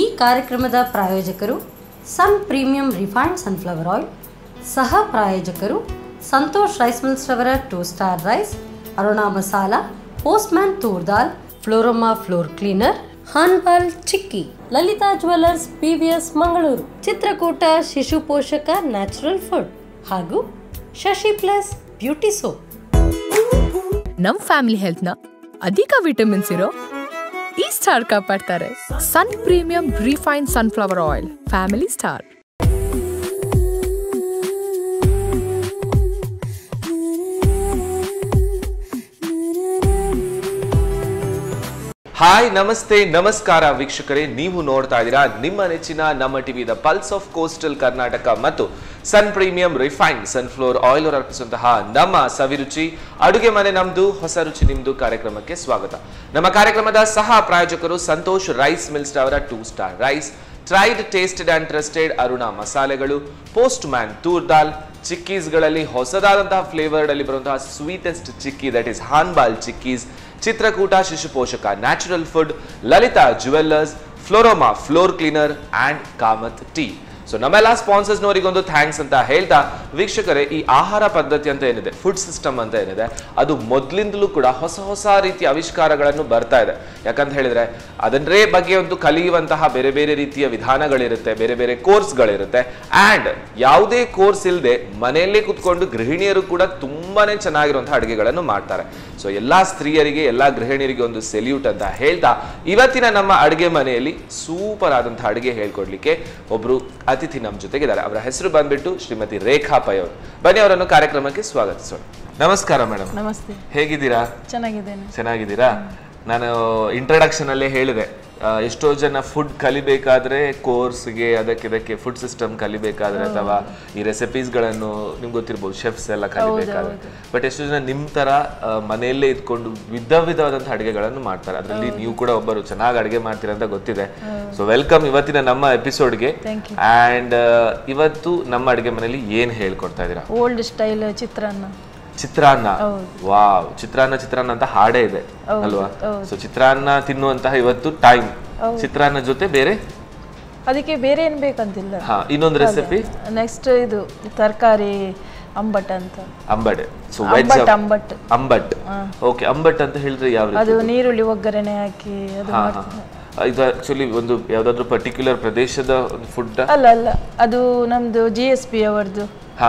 ಈ ಕಾರ್ಯಕ್ರಮದ ಪ್ರಾಯೋಜಕರು Sun premium refined sunflower oil, ಸಹ ಪ್ರಾಯೋಜಕರು ಸಂತೋಷ್ ರೈಸ್ ಮಿಲ್ಸ್ ರವರ two star rice, Aruna masala, postman toor dal, Florama floor cleaner, ಹಾನ್ಬಾಲ್ chikki, Lalitha jewellers PVS Mangaluru, Chitrakoota Shishu Poshaka natural food ಹಾಗೂ Shashi plus beauty soap. ನಮ್ಮ family ಹೆಲ್ತ್ನ ಅಧಿಕ vitamins ಇರೋ ಈ star ಕಾಪಾಡ್ತಾರೆ Sun premium refine sunflower oil family star hi, ನಮಸ್ತೆ, ನಮಸ್ಕಾರ ವೀಕ್ಷಕರೇ, ನೀವು ನೋಡ್ತಾ ಇದ್ದೀರಾ ನಿಮ್ಮ ನೆಚ್ಚಿನ ನಮ್ಮ TV the pulse of coastal Karnataka ಮತ್ತು Sun premium refined sunflower oil ಅರ್ಪಿಸುವಂತಹ ನಮ್ಮ ಸವಿರುಚಿ ಅಡುಗೆ ಮನೆ ನಮ್ದು, ಹೊಸ ರುಚಿ ನಿಮ್ದು ಕಾರ್ಯಕ್ರಮಕ್ಕೆ ಸ್ವಾಗತ. ನಮ್ಮ ಕಾರ್ಯಕ್ರಮದ ಸಹ ಪ್ರಾಯೋಜಕರು ಸಂತೋಷ್ ರೈಸ್ ಮಿಲ್ಸ್ ಅವರ two star rice tried tasted and trusted Aruna ಮಸಾಲೆಗಳು ಪೋಸ್ಟ್ ಮ್ಯಾನ್ ತೂರ್ ದಾಲ್ ಚಿಕ್ಕೀಸ್ಗಳಲ್ಲಿ ಹೊಸದಾದಂತಹ ಫ್ಲೇವರ್ಡ್ ಅಲ್ಲಿ ಬರುವಂತಹ sweetest chikki that is ಹಾನ್ಬಾಲ್ chikkis Chitrakoota Shishu Poshaka natural food Lalitha jewellers Florama floor cleaner and Kamath tea. So ನಮ್ಮೆಲ್ಲ ಸ್ಪಾನ್ಸರ್ಸ್ನವರಿಗೊಂದು thanks ಅಂತ ಹೇಳ್ತಾ ವೀಕ್ಷಕರೇ, ಈ ಆಹಾರ ಪದ್ಧತಿ ಅಂತ ಏನಿದೆ ಫುಡ್ ಸಿಸ್ಟಮ್ ಅಂತ ಏನಿದೆ, ಅದು ಮೊದಲಿಂದಲೂ ಕೂಡ ಹೊಸ ಹೊಸ ರೀತಿಯ ಆವಿಷ್ಕಾರಗಳನ್ನು ಬರ್ತಾ ಇದೆ. ಯಾಕಂತ ಹೇಳಿದ್ರೆ ಅದನ್ನೇ ಬಗ್ಗೆ ಒಂದು ಕಲಿಯುವಂತಹ ಬೇರೆ ಬೇರೆ ರೀತಿಯ ವಿಧಾನಗಳಿರುತ್ತೆ, ಬೇರೆ ಬೇರೆ ಕೋರ್ಸ್ಗಳಿರುತ್ತೆ ಆ್ಯಂಡ್ ಯಾವುದೇ ಕೋರ್ಸ್ ಇಲ್ಲದೆ ಮನೆಯಲ್ಲೇ ಕುತ್ಕೊಂಡು ಗೃಹಿಣಿಯರು ಕೂಡ ತುಂಬಾನೇ ಚೆನ್ನಾಗಿರುವಂತಹ ಅಡುಗೆಗಳನ್ನು ಮಾಡ್ತಾರೆ. ಸೊ ಎಲ್ಲಾ ಸ್ತ್ರೀಯರಿಗೆ, ಎಲ್ಲಾ ಗೃಹಿಣಿಯರಿಗೆ ಒಂದು ಸೆಲ್ಯೂಟ್ ಅಂತ ಹೇಳ್ತಾ, ಇವತ್ತಿನ ನಮ್ಮ ಅಡುಗೆ ಮನೆಯಲ್ಲಿ ಸೂಪರ್ ಆದಂತಹ ಅಡುಗೆ ಹೇಳ್ಕೊಡ್ಲಿಕ್ಕೆ ಒಬ್ರು ಅತಿಥಿ ನಮ್ಮ ಜೊತೆಗಿದ್ದಾರೆ ಅವರ ಹೆಸರು ಬಂದ್ಬಿಟ್ಟು ಶ್ರೀಮತಿ ರೇಖಾ ಪೈ ಅವರು. ಬನ್ನಿ ಅವರನ್ನು ಕಾರ್ಯಕ್ರಮಕ್ಕೆ ಸ್ವಾಗತಿಸೋಣ. ನಮಸ್ಕಾರ ಮೇಡಮ್. ನಮಸ್ತೆ. ಹೇಗಿದ್ದೀರಾ? ಚೆನ್ನಾಗಿದ್ದೇನೆ. ಚೆನ್ನಾಗಿದ್ದೀರಾ? ನಾನು ಇಂಟ್ರಡಕ್ಷನ್ ಅಲ್ಲೇ ಹೇಳಿದೆ. ಎಷ್ಟೋ ಜನ ಫುಡ್ ಕಲಿಬೇಕಾದ್ರೆ ಕೋರ್ಸ್ಗೆ ಅದಕ್ಕೆ ಇದಕ್ಕೆ ಫುಡ್ ಸಿಸ್ಟಮ್ ಕಲಿಬೇಕಾದ್ರೆ ಅಥವಾ ಈ ರೆಸಿಪೀಸ್ಗಳನ್ನು ನಿಮ್ಗೆ ಗೊತ್ತಿರ್ಬೋದು ಶೆಫ್ಸ್ ಎಲ್ಲ ಕಲಿಬೇಕಾದ್ರೆ. ಬಟ್ ಎಷ್ಟೋ ಜನ ನಿಮ್ ತರ ಮನೆಯಲ್ಲೇ ಇದ್ಕೊಂಡು ವಿಧ ವಿಧವಾದಂತಹ ಅಡುಗೆಗಳನ್ನು ಮಾಡ್ತಾರೆ. ಅದರಲ್ಲಿ ನೀವು ಕೂಡ ಒಬ್ಬರು ಚೆನ್ನಾಗಿ ಅಡುಗೆ ಮಾಡ್ತೀರ ಅಂತ ಗೊತ್ತಿದೆ. ಸೊ ವೆಲ್ಕಮ್ ಇವತ್ತಿನ ನಮ್ಮ ಎಪಿಸೋಡ್ಗೆ ಅಂಡ್ ಇವತ್ತು ನಮ್ಮ ಅಡುಗೆ ಮನೆಯಲ್ಲಿ ಏನ್ ಹೇಳ್ಕೊಡ್ತಾ ಇದ್ದೀರಾ? ಓಲ್ಡ್ ಸ್ಟೈಲ್ ಚಿತ್ರಾನ್ನ. ಚಿತ್ರಾನ್ನ. ವಾವ್ ಚಿತ್ರಾನ್ನ ಚಿತ್ರಾನ್ನ ಅಂತ ಹಾಡೇ ಇದೆ ಅಲ್ವಾ? ಸೊ ಚಿತ್ರಾನ್ನ ತಿನ್ನುವಂತಹ ಇವತ್ತು ಟೈಮ್ ಚಿತ್ರಾನ್ನ ಜೊತೆ ಬೇರೆ? ಅದಕ್ಕೆ ಬೇರೆ ಏನ್ ಬೇಕಂತಿಲ್ಲ. ಹಾ ಇನ್ನೊಂದು ರೆಸಿಪಿ ನೆಕ್ಸ್ಟ್ ಇದು ತರಕಾರಿ ಅಂಬಟ್ ಅಂತ. ಅಂಬಡೆ so veg ambat. Ambat. Okay ambat ಅಂತ ಹೇಳಿದ್ರೆ ಯಾವ ಅದು ನೀರುಳ್ಳಿ ಒಗ್ಗರಣೆ ಹಾಕಿ ಅದು ಇದು ಆಕ್ಚುಲಿ ಒಂದು ಯಾವ್ದಾದ್ರು ಪರ್ಟಿಕ್ಯುಲರ್ ಪ್ರದೇಶದ ಒಂದು ಫುಡ್ ಅಲ್ಲ ಅಲ್ಲ. ಅದು ನಮ್ದು ಜಿ ಎಸ್ ಪಿ ಅವರದ್ದು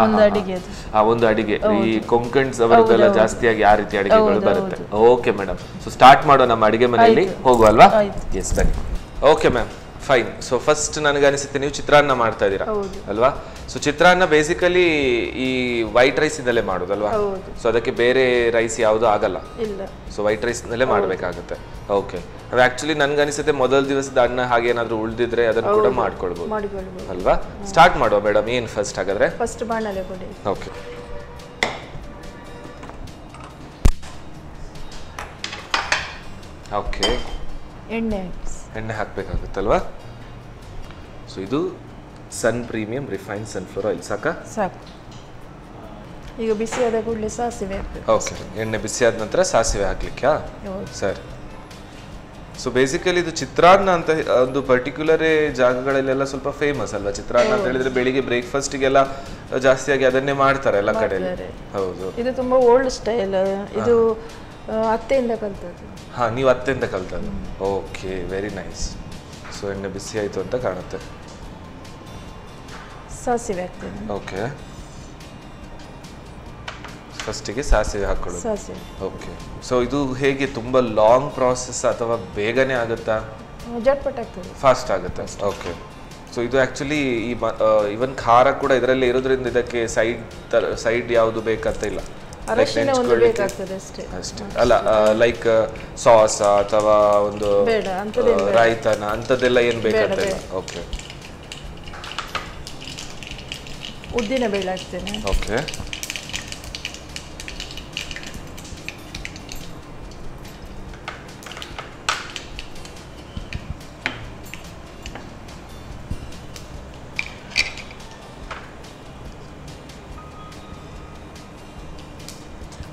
ಒಂದು ಅಡಿಗೆ ಆ ಒಂದು ಅಡಿಗೆ. ಈ ಕೊಂಕಣ್ಸ್ ಅವರದ್ದೆಲ್ಲ ಜಾಸ್ತಿಯಾಗಿ ಆ ರೀತಿ ಅಡಿಗೆಗಳು ಬರುತ್ತೆ. ಓಕೆ ಮೇಡಮ್ ಸೊ ಸ್ಟಾರ್ಟ್ ಮಾಡೋ ನಮ್ಮ ಅಡಿಗೆ ಮನೆಯಲ್ಲಿ. ಹೋಗುವಲ್ವಾ? ಎಸ್ ಬನ್ನಿ. Okay ma'am fine so first ನನಗೆ ಅನಿಸುತ್ತೆ ನೀವು ಚಿತ್ರಾನ್ನ ಮಾಡ್ತಾ ಇದ್ದೀರಾ? ಅಲ್ವಾ? ಸೊ ಚಿತ್ರಾನ್ನ ಬೇಸಿಕಲಿ ಈ ವೈಟ್ ರೈಸ್ ಇಂದಲೇ ಮಾಡೋದಲ್ವಾ ಸೊ ಅದಕ್ಕೆ ಬೇರೆ ರೈಸ್ ಯಾವುದು ಆಗಲ್ಲ? ಸೊ ವೈಟ್ ರೈಸ್ ಇಂದಲೇ ಮಾಡಬೇಕಾಗುತ್ತೆ. ಓಕೆ ಅದು ಆಕ್ಚುಲಿ ನನ್ಗೆ ಅನಿಸುತ್ತೆ ಮೊದಲ ದಿವಸದ ಅನ್ನ ಹಾಗೆ ಏನಾದರೂ ಉಳಿದಿದ್ರೆ ಅದನ್ನು ಕೂಡ ಮಾಡ್ಕೊಳ್ಬಹುದು ಅಲ್ವಾ? ಸ್ಟಾರ್ಟ್ ಮಾಡುವ ಮೇಡಮ್ ಏನು ಫಸ್ಟ್ ಹಾಗಾದ್ರೆ? ಫಸ್ಟ್ ಬಾಣಲೆ ಕೊಡಿ ಓಕೆ ಓಕೆ ಎಣ್ಣೆ ಹಾಕಿ ಎಣ್ಣೆ ಹಾಕಬೇಕಾಗುತ್ತಲ್ವಾ? ಸೊ ಇದು Sun premium refine sunflower oil ಸಾಕಾ? ಸಾಕು. ಈಗ ಬಿಸಿಯಾದ ಕೂಡಲೇ ಸಾಸಿವೆ ಓಕೆ ಎಣ್ಣೆ ಬಿಸಿ ಆದ ನಂತರ ಸಾಸಿವೆ ಹಾಕ್ಲಿಕ್ಕಾ ಸರಿ. ಸೊ ಬೇಸಿಕಲಿ ಇದು ಚಿತ್ರಾನ್ನ ಅಂತ ಒಂದು ಪರ್ಟಿಕ್ಯುಲರ್ ಜಾಗಗಳಲ್ಲೆಲ್ಲ ಸ್ವಲ್ಪ ಫೇಮಸ್ ಅಲ್ವಾ? ಚಿತ್ರಾನ್ನ ಅಂತ ಹೇಳಿದ್ರೆ ಬೆಳಿಗ್ಗೆ ಬ್ರೇಕ್ಫಾಸ್ಟಿಗೆಲ್ಲ ಜಾಸ್ತಿಯಾಗಿ ಅದನ್ನೇ ಮಾಡ್ತಾರೆ ಎಲ್ಲ ಕಡೆಯಲ್ಲಿ. ಹೌದು. ಇದು ತುಂಬಾ ಓಲ್ಡ್ ಸ್ಟೈಲ್ ಇದು ಅತ್ತೆಯಿಂದ ಕಲ್ತದ್ದು. ಹಾ ನೀವು ಅತ್ತೆಯಿಂದ ಕಲ್ತದ್ದು. ಓಕೆ ವೆರಿ ನೈಸ್ ಸೊ ಎಣ್ಣೆ ಬಿಸಿ ಆಯಿತು ಅಂತ ಕಾಣುತ್ತೆ. ಸಾಸಿವೆ ಹಾಕ್ತೇನೆ. ಓಕೆ ಫಸ್ಟಿಗೆ ಸಾಸಿವೆ ಹಾಕೊಳ್ಳೋದು. ಸಾಸಿವೆ. ಓಕೆ ಸೊ ಇದು ಹೇಗೆ ತುಂಬ ಲಾಂಗ್ ಪ್ರಾಸೆಸ್ ಅಥವಾ ಬೇಗನೆ ಆಗುತ್ತಾ? ಜಟ್ಪಟ್ ಆಗ್ತದೆ. ಫಾಸ್ಟ್ ಆಗುತ್ತೆ? ಓಕೆ ಸೊ ಇದು ಆಕ್ಚುಲಿ ಈ ಇವನ್ ಖಾರ ಕೂಡ ಇದರಲ್ಲಿ ಇರೋದ್ರಿಂದ ಇದಕ್ಕೆ ಸೈಡ್ ಸೈಡ್ ಯಾವುದು ಬೇಕಂತ ಇಲ್ಲ. ಅರಶಿನ ಒಂದು ಬೇಕಾಗ್ತದೆ ಅಷ್ಟೇ. ಅಷ್ಟೇ. ಅಲ್ಲ ಲೈಕ್ ಸಾಸ್ ಅಥವಾ ಒಂದು ರಾಯ್ತನ ಅಂಥದ್ದೆಲ್ಲ ಏನು ಬೇಕಾಗ್ತದೆ ಓಕೆ ಉದ್ದಿನ ಬೇಳೆ ಹಾಕ್ತೇನೆ. ಓಕೆ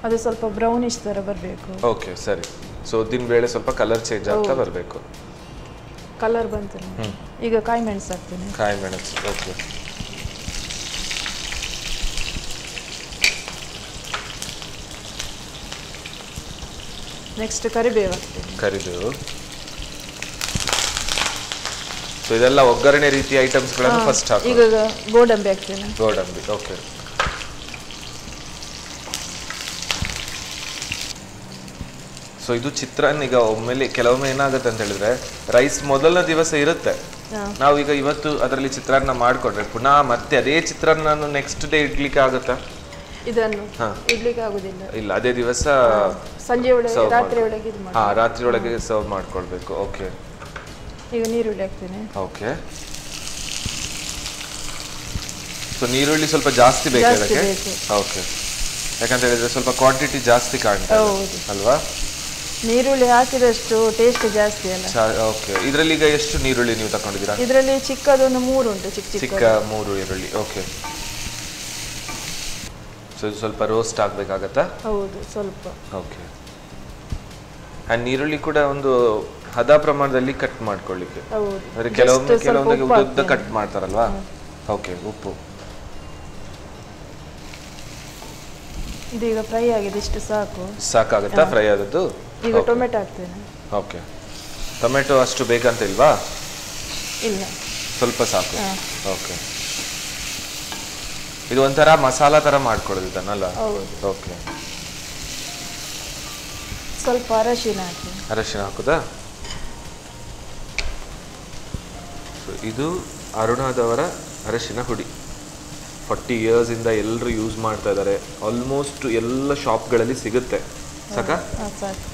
ಅದು ಸ್ವಲ್ಪ ಬ್ರೌನಿಶ್ ಥರ ಬರಬೇಕು. ಓಕೆ ಸರಿ. ಸೊ ಉದ್ದಿನ ಬೇಳೆ ಸ್ವಲ್ಪ ಕಲರ್ ಚೇಂಜ್ ಆಗ್ತಾ ಬರಬೇಕು. ಕಲರ್ ಬಂತು ಈಗ ಕಾಯಿ ಮೆಣಸು ಹಾಕ್ತೀನಿ. ಕಾಯಿ ಮೆಣಸು ಓಕೆ ನೆಕ್ಸ್ಟ್ ಕರಿಬೇವು ಹಾಕ್ತೀನಿ. ಕರಿಬೇವು. ಸೊ ಇದೆಲ್ಲ ಒಗ್ಗರಣೆ ರೀತಿ ಐಟಮ್ಸ್ಗಳನ್ನು ಫಸ್ಟ್ ಹಾಕಿ ಈಗ ಗೋಡಂಬಿ ಹಾಕ್ತೀನಿ. ಗೋಡಂಬಿ ಓಕೆ ಸೊ ಇದು ಚಿತ್ರಾನ್ನ ಈಗ ಒಮ್ಮೆಲೆ ಕೆಲವೊಮ್ಮೆ ಏನಾಗುತ್ತೆ ಅಂತ ಹೇಳಿದ್ರೆ ರೈಸ್ ಮೊದಲನೇ ದಿವಸ ಇರುತ್ತೆ. ನಾವು ಈಗ ಇವತ್ತು ಅದರಲ್ಲಿ ಚಿತ್ರಾನ್ನ ಮಾಡಿಕೊಂಡ್ರೆ ಪುನಃ ಮತ್ತೆ ಅದೇ ಚಿತ್ರಾನ್ನ ನೆಕ್ಸ್ಟ್ ಡೇ ಇಡ್ಲಿಕ್ಕೆ ಆಗುತ್ತಾ? ಇದನ್ನು ಇಡ್ಲಿಕ್ಕೆ ಆಗುದಿಲ್ಲ. ಇಲ್ಲ ಅದೇ ದಿವಸ ಸಂಜೆ ಒಳಗೆ ರಾತ್ರಿ. ಒಳಗೆ ಇದು ಹಾ ರಾತ್ರಿ ಒಳಗೆ ಸರ್ವ್ ಮಾಡ್ಕೊಳ್ಬೇಕು ಓಕೆ ಈಗ ನೀರುಳ್ಳಿ ಹಾಕ್ತೇನೆ. ಓಕೆ ಸೊ ನೀರುಳ್ಳಿ ಸ್ವಲ್ಪ ಜಾಸ್ತಿ ಬೇಕು ಅದಕ್ಕೆ ಓಕೆ ಯಾಕಂತ ಹೇಳಿದ್ರೆ ಸ್ವಲ್ಪ ಕ್ವಾಂಟಿಟಿ ಜಾಸ್ತಿ ಕಾಣ್ತಾ. ಅಲ್ವಾ? ನೀರುಳ್ಳಿ ಹಾಕಿದಷ್ಟು ಟೇಸ್ಟ್ ಜಾಸ್ತಿ ಅಲ್ಲ. ಓಕೆ ಇದರಲ್ಲಿ ಈಗ ಎಷ್ಟು ನೀರುಳ್ಳಿ ನೀವು ತಕೊಂಡಿದ್ದೀರಾ ಇದರಲ್ಲಿ ಚಿಕ್ಕದೊಂದು ಮೂರು ಉಂಟು ಚಿಕ್ಕ ಚಿಕ್ಕ ಚಿಕ್ಕ ಮೂರು ಈರುಳ್ಳಿ ಓಕೆ ಸೊ ಇದು ಸ್ವಲ್ಪ ರೋಸ್ಟ್ ಆಗ್ಬೇಕಾಗತ್ತಾ? ಹೌದು ಸ್ವಲ್ಪ. ಓಕೆ ಆ್ಯಂಡ್ ನೀರುಳ್ಳಿ ಕೂಡ ಒಂದು ಹದ ಪ್ರಮಾಣದಲ್ಲಿ ಕಟ್ ಮಾಡ್ಕೊಳ್ಳಿಕ್ಕೆ. ಹೌದು. ಅಂದ್ರೆ ಕೆಲವೊಮ್ಮೆ ಕೆಲವೊಂದಿಗೆ ಉದ್ದ ಕಟ್ ಮಾಡ್ತಾರಲ್ವಾ? ಓಕೆ ಉಪ್ಪು. ಇದೀಗ ಫ್ರೈ ಆಗಿದೆ ಇಷ್ಟು ಸಾಕು. ಸಾಕಾಗುತ್ತಾ ಫ್ರೈ ಆದದ್ದು? ಈಗ ಟೊಮೆಟೊ ಹಾಕ್ತೇನೆ. ಓಕೆ ಟೊಮೆಟೊ ಅಷ್ಟು ಬೇಕಂತ ಇಲ್ವಾ? ಇಲ್ಲ. ಸ್ವಲ್ಪ ಸಾಕು. ಓಕೆ ಇದು ಒಂಥರ ಮಸಾಲಾ ತರ ಮಾಡ್ಕೊಳ್ಳೋದು ಇದನ್ನಲ್ಲ ಓಕೆ ಸ್ವಲ್ಪ ಅರಶಿನ ಹಾಕಿ ಅರಶಿನ ಹಾಕುದಾ? ಇದು ಅರುಣಾದವರ ಅರಶಿನ ಹುಡಿ. ಫಾರ್ಟಿ ಇಯರ್ಸಿಂದ ಎಲ್ಲರೂ ಯೂಸ್ ಮಾಡ್ತಾ ಇದ್ದಾರೆ ಆಲ್ಮೋಸ್ಟ್ ಎಲ್ಲ ಶಾಪ್ಗಳಲ್ಲಿ ಸಿಗುತ್ತೆ. ಸಾಕ ಹಾಂ ಸಾಕು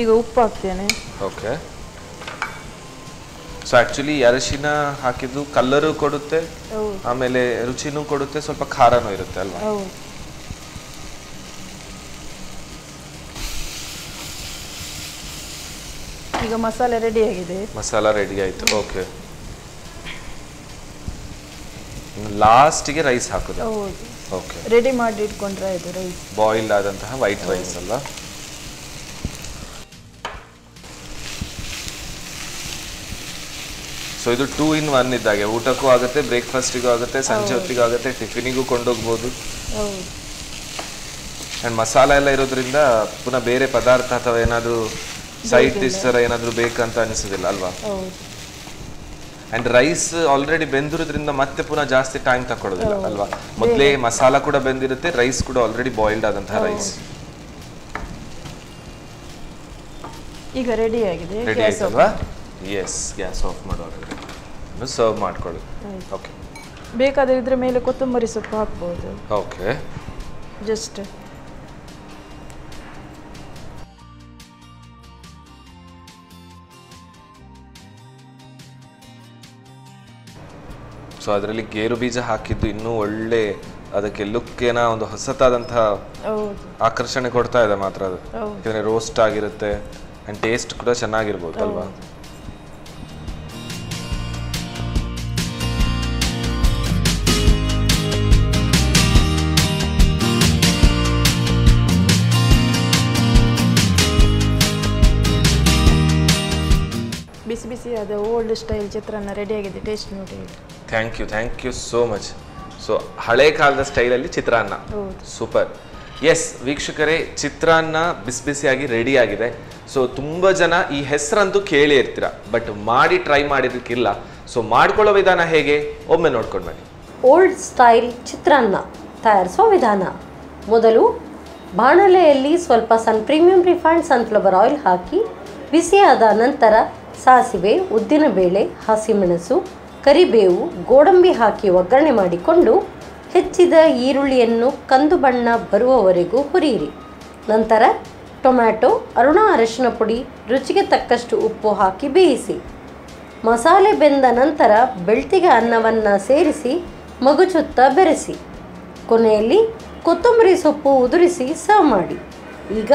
ಈಗ ಉಪ್ಪು ಹಾಕ್ತೇನೆ. ಓಕೆ ಸೊ ಆ್ಯಕ್ಚುಲಿ ಅರಶಿನ ಹಾಕಿದ್ದು ಕಲ್ಲರು ಕೊಡುತ್ತೆ ಆಮೇಲೆ ರುಚಿನೂ ಕೊಡುತ್ತೆ ಸ್ವಲ್ಪ ಖಾರನೂ ಇರುತ್ತೆ ಅಲ್ವಾ? ಈಗ ಮಸಾಲೆ ರೆಡಿ ಆಗಿದೆ. ಮಸಾಲ ರೆಡಿ ಆಯ್ತು. ಓಕೆ ಲಾಸ್ಟಿಗೆ ರೈಸ್ ಹಾಕುದು. ಓಕೆ ರೆಡಿ ಮಾಡಿ ಇಟ್ಕೊಂಡ್ರೆ ಇದು ರೈಸ್ ಬಾಯ್ಲ್ ಆದಂತಹ ವೈಟ್ ರೈಸ್ ಅಲ್ಲ ಸೊ ಇದು ಟೂ ಇನ್ ಒನ್ ಇದ್ದಾಗೆ. ಊಟಕ್ಕೂ ಆಗುತ್ತೆ ಬ್ರೇಕ್ಫಾಸ್ಟಿಗೂ ಆಗುತ್ತೆ ಸಂಜೆ ಹೊತ್ತಿಗೂ ಆಗುತ್ತೆ ಟಿಫಿನಿಗೂ ಕೊಂಡೋಗ್ಬೋದು. ಅಂಡ್ ಮಸಾಲ ಎಲ್ಲ ಇರೋದ್ರಿಂದ ಪುನಃ ಬೇರೆ ಪದಾರ್ಥ ಅಥವಾ ಏನಾದರೂ ಸೈಡ್ ಡಿಶ್ ಥರ ಏನಾದರೂ ಬೇಕಂತ ಅನಿಸೋದಿಲ್ಲ ಅಲ್ವಾ? ಅಂಡ್ ರೈಸ್ ಆಲ್ರೆಡಿ ಬೆಂದಿರೋದ್ರಿಂದ ಮತ್ತೆ ಪುನಃ ಜಾಸ್ತಿ ಟೈಮ್ ತಕೊಳ್ಳೋದಿಲ್ಲ ಅಲ್ವಾ? ಮೊದಲೇ ಮಸಾಲ ಕೂಡ ಬೆಂದಿರುತ್ತೆ ರೈಸ್ ಕೂಡ ಆಲ್ರೆಡಿ ಬಾಯ್ಲ್ಡ್ ಆದಂತಹ ರೈಸ್ ಈಗ ರೆಡಿ ಆಗಿದೆ ರೆಡಿ ಆಯ್ತಲ್ವಾ? ಎಸ್ ಗ್ಯಾಸ್ ಆಫ್ ಮಾಡುವಾಗ. ಸರ್ವ್ ಮಾಡ್ಕೊಳ್ಳಿ. ಓಕೆ ಬೇಕಾದ್ರೆ ಇದ್ರ ಮೇಲೆ ಕೊತ್ತಂಬರಿ ಸೊಪ್ಪು ಹಾಕ್ಬೋದು. ಓಕೆ ಜಸ್ಟ್ ಸೊ ಅದರಲ್ಲಿ ಗೇರು ಬೀಜ ಹಾಕಿದ್ದು ಇನ್ನೂ ಒಳ್ಳೆ ಅದಕ್ಕೆ ಲುಕ್ಕೇನ ಒಂದು ಹೊಸತಾದಂತಹ ಆಕರ್ಷಣೆ ಕೊಡ್ತಾ ಇದೆ ಮಾತ್ರ ಅದು. ಯಾಕಂದ್ರೆ ರೋಸ್ಟ್ ಆಗಿರುತ್ತೆ ಅಂಡ್ ಟೇಸ್ಟ್ ಕೂಡ ಚೆನ್ನಾಗಿರ್ಬೋದು ಅಲ್ವಾ? ಅದು ಸ್ಟೈಲ್ ಚಿತ್ರಾನ್ನ ರೆಡಿ ಆಗಿದೆ. ಟೇಸ್ಟ್ ನೋಡಿ thank you thank you so much so ಹಳೆ ಕಾಲದ ಸ್ಟೈಲಲ್ಲಿ ಚಿತ್ರಾನ್ನ. ಸೂಪರ್ ಎಸ್ ವೀಕ್ಷಕರೇ ಚಿತ್ರಾನ್ನ ಬಿಸಿ ಬಿಸಿಯಾಗಿ ರೆಡಿ ಆಗಿದೆ. ಸೊ ತುಂಬ ಜನ ಈ ಹೆಸರಂತೂ ಕೇಳಿ ಇರ್ತೀರ. ಬಟ್ ಮಾಡಿ ಟ್ರೈ ಮಾಡಿದ್ದಕ್ಕಿಲ್ಲ ಸೊ ಮಾಡ್ಕೊಳ್ಳೋ ವಿಧಾನ ಹೇಗೆ? ಒಮ್ಮೆ ನೋಡ್ಕೊಂಡು ಬನ್ನಿ. ಓಲ್ಡ್ ಸ್ಟೈಲ್ ಚಿತ್ರಾನ್ನ ತಯಾರಿಸುವ ವಿಧಾನ. ಮೊದಲು ಬಾಣಲೆಯಲ್ಲಿ ಸ್ವಲ್ಪ sun premium refined sunflower oil ಹಾಕಿ ಬಿಸಿಯಾದ ನಂತರ ಸಾಸಿವೆ ಉದ್ದಿನಬೇಳೆ ಹಸಿಮೆಣಸು, ಕರಿಬೇವು, ಗೋಡಂಬಿ ಹಾಕಿ ಒಗ್ಗರಣೆ ಮಾಡಿಕೊಂಡು ಹೆಚ್ಚಿದ ಈರುಳ್ಳಿಯನ್ನು ಕಂದು ಬಣ್ಣ ಬರುವವರೆಗೂ ಹುರಿಯಿರಿ. ನಂತರ ಟೊಮ್ಯಾಟೊ, ಅರುಣ ಅರಶಿನ ಪುಡಿ, ರುಚಿಗೆ ತಕ್ಕಷ್ಟು ಉಪ್ಪು ಹಾಕಿ ಬೇಯಿಸಿ. ಮಸಾಲೆ ಬೆಂದ ನಂತರ ಬೆಳ್ತಿಗೆ ಅನ್ನವನ್ನು ಸೇರಿಸಿ ಮಗುಚುತ್ತಾ ಬೆರೆಸಿ. ಕೊನೆಯಲ್ಲಿ ಕೊತ್ತಂಬರಿ ಸೊಪ್ಪು ಉದುರಿಸಿ ಸರ್ವ್ ಮಾಡಿ. ಈಗ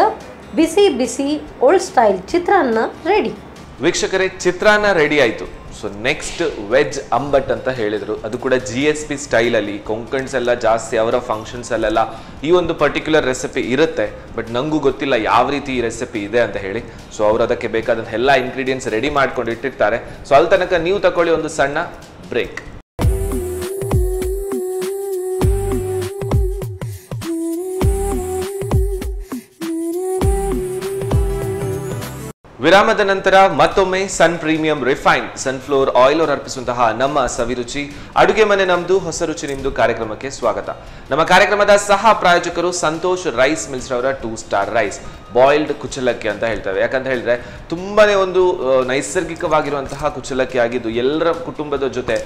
ಬಿಸಿ ಬಿಸಿ ಓಲ್ಡ್ ಸ್ಟೈಲ್ ಚಿತ್ರಾನ್ನ ರೆಡಿ ವೀಕ್ಷಕರೇ, ಚಿತ್ರಾನ್ನ ರೆಡಿ ಆಯಿತು. ಸೊ ನೆಕ್ಸ್ಟ್ ವೆಜ್ ಅಂಬಟ್ ಅಂತ ಹೇಳಿದರು. ಅದು ಕೂಡ ಜಿ ಎಸ್ ಪಿ ಸ್ಟೈಲಲ್ಲಿ ಕೊಂಕಣ್ಸ್ ಎಲ್ಲ ಜಾಸ್ತಿ, ಅವರ ಫಂಕ್ಷನ್ಸ್ ಅಲ್ಲೆಲ್ಲ ಈ ಒಂದು ಪರ್ಟಿಕ್ಯುಲರ್ ರೆಸಿಪಿ ಇರುತ್ತೆ. ಬಟ್ ನಂಗೂ ಗೊತ್ತಿಲ್ಲ ಯಾವ ರೀತಿ ಈ ರೆಸಿಪಿ ಇದೆ ಅಂತ ಹೇಳಿ. ಸೊ ಅವರು ಅದಕ್ಕೆ ಬೇಕಾದಂಥ ಎಲ್ಲ ಇಂಗ್ರೀಡಿಯೆಂಟ್ಸ್ ರೆಡಿ ಮಾಡ್ಕೊಂಡು ಇಟ್ಟಿರ್ತಾರೆ. ಸೊ ಅಲ್ಲಿ ತನಕ ನೀವು ತಗೊಳ್ಳಿ ಒಂದು ಸಣ್ಣ ಬ್ರೇಕ್ ವಿರಾಮದ ನಂತರ ಮತ್ತೊಮ್ಮೆ sun premium refine sunflower oil ಅವರು ಅರ್ಪಿಸುವಂತಹ ನಮ್ಮ ಸವಿರುಚಿ ಅಡುಗೆ ಮನೆ ನಮ್ದು ಹೊಸ ರುಚಿ ನಿಮ್ದು ಕಾರ್ಯಕ್ರಮಕ್ಕೆ ಸ್ವಾಗತ. ನಮ್ಮ ಕಾರ್ಯಕ್ರಮದ ಸಹ ಪ್ರಾಯೋಜಕರು ಸಂತೋಷ್ ರೈಸ್ ಮಿಲ್ಸ್ ಅವರ ಟೂ ಸ್ಟಾರ್ ರೈಸ್ ಬಾಯ್ಲ್ಡ್ ಕುಚಲಕ್ಕಿ ಅಂತ ಹೇಳ್ತೇವೆ ಯಾಕಂತ ಹೇಳಿದ್ರೆ ತುಂಬಾನೇ ಒಂದು ನೈಸರ್ಗಿಕವಾಗಿರುವಂತಹ ಕುಚಲಕ್ಕಿ ಆಗಿದ್ದು ಎಲ್ಲರ ಕುಟುಂಬದ ಜೊತೆ